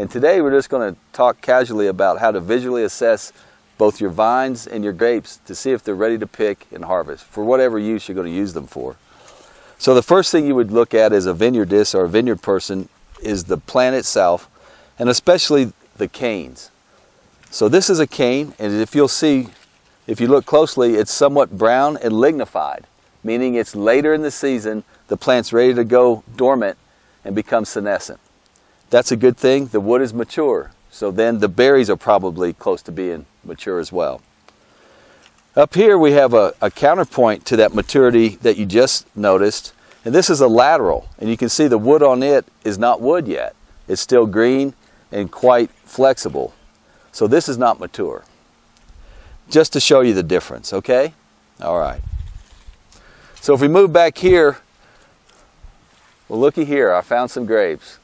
And today we're just going to talk casually about how to visually assess both your vines and your grapes to see if they're ready to pick and harvest for whatever use you're going to use them for. So the first thing you would look at as a vineyardist or a vineyard person is the plant itself and especially the canes. So this is a cane and if you'll see, if you look closely, it's somewhat brown and lignified, meaning it's later in the season, the plant's ready to go dormant and become senescent. That's a good thing. The wood is mature. So then the berries are probably close to being mature as well. Up here we have a, a, counterpoint to that maturity that you just noticed. And this is a lateral. And you can see the wood on it is not wood yet. It's still green and quite flexible. So this is not mature. Just to show you the difference, okay? All right. So if we move back here, well looky here, I found some grapes.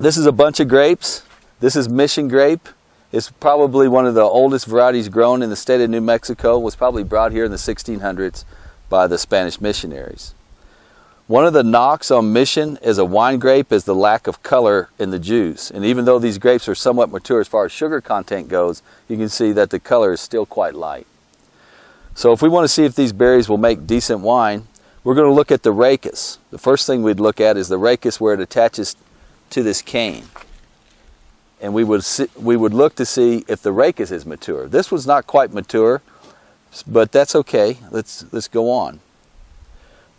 This is a bunch of grapes. This is mission grape. It's probably one of the oldest varieties grown in the state of New Mexico. It was probably brought here in the 1600s by the Spanish missionaries. One of the knocks on mission as a wine grape is the lack of color in the juice. And even though these grapes are somewhat mature as far as sugar content goes, you can see that the color is still quite light. So if we want to see if these berries will make decent wine, we're going to look at the rachis. The first thing we'd look at is the rachis where it attaches to this cane. And we would, see, we would look to see if the rachis is mature. This was not quite mature, but that's okay. Let's, let's go on.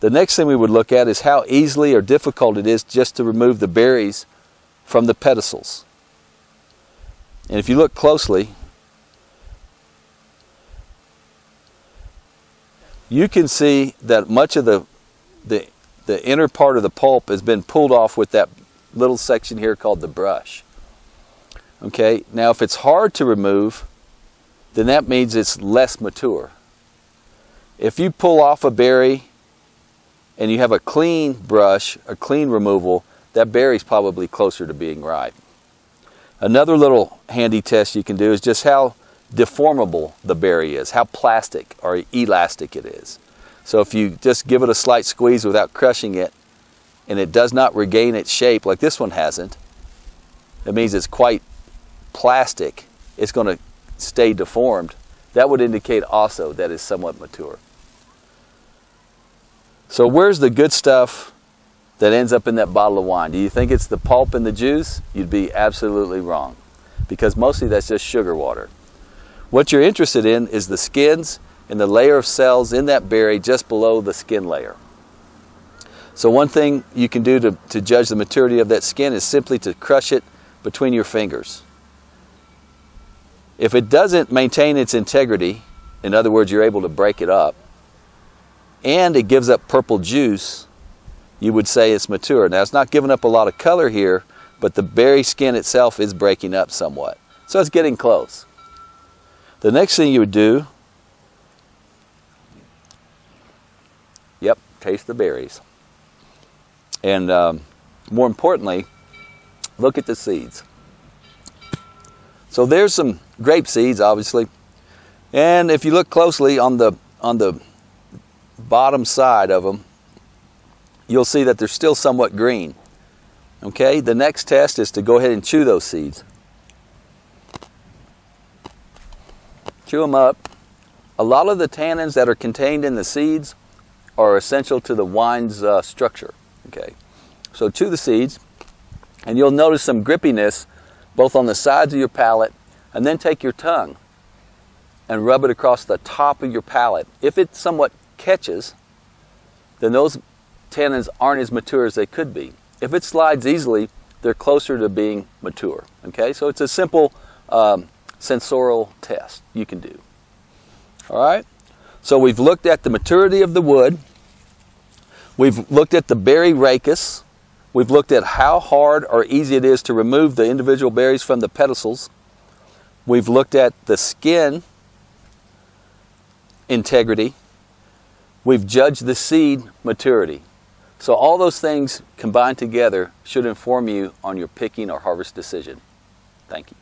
The next thing we would look at is how easily or difficult it is just to remove the berries from the pedicels. And if you look closely, you can see that much of the, the, the inner part of the pulp has been pulled off with that little section here called the brush. Okay, now if it's hard to remove, then that means it's less mature. If you pull off a berry and you have a clean brush, a clean removal, that berry's probably closer to being ripe. Another little handy test you can do is just how deformable the berry is, how plastic or elastic it is. So if you just give it a slight squeeze without crushing it, and it does not regain its shape like this one hasn't, it means it's quite plastic. It's going to stay deformed. That would indicate also that it's somewhat mature. So where's the good stuff that ends up in that bottle of wine? Do you think it's the pulp and the juice? You'd be absolutely wrong because mostly that's just sugar water. What you're interested in is the skins and the layer of cells in that berry just below the skin layer. So one thing you can do to, to judge the maturity of that skin is simply to crush it between your fingers. If it doesn't maintain its integrity, in other words, you're able to break it up, and it gives up purple juice, you would say it's mature. Now it's not giving up a lot of color here, but the berry skin itself is breaking up somewhat. So it's getting close. The next thing you would do, yep, taste the berries. And um, more importantly, look at the seeds. So there's some grape seeds, obviously. And if you look closely on the, on the bottom side of them, you'll see that they're still somewhat green. Okay, the next test is to go ahead and chew those seeds. Chew them up. A lot of the tannins that are contained in the seeds are essential to the wine's uh, structure. Okay, so chew the seeds, and you'll notice some grippiness both on the sides of your palate, and then take your tongue and rub it across the top of your palate. If it somewhat catches, then those tannins aren't as mature as they could be. If it slides easily, they're closer to being mature. Okay, so it's a simple um, sensorial test you can do. All right, so we've looked at the maturity of the wood. We've looked at the berry rachis. We've looked at how hard or easy it is to remove the individual berries from the pedicels. We've looked at the skin integrity. We've judged the seed maturity. So all those things combined together should inform you on your picking or harvest decision. Thank you.